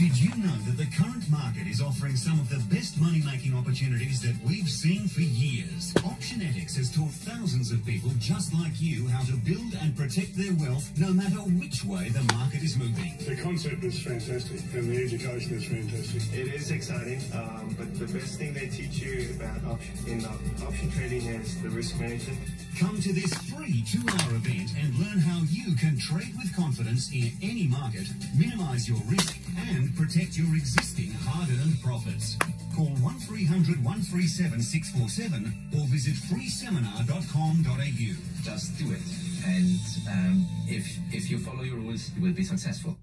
Did you know that the current market is offering some of the best money-making opportunities that we've seen for years? Optionetics has taught thousands of people just like you how to build and protect their wealth no matter which way the market is moving. The concept is fantastic and the education is fantastic. It is exciting, um, but the best thing they teach you about option, in uh, option trading is the risk management. Come to this free two-hour event and learn how you can trade with confidence in any market, minimize your risk and protect your existing hard-earned profits. Call 1300 137 647 or visit freeseminar.com.au. Just do it. And um, if, if you follow your rules, you will be successful.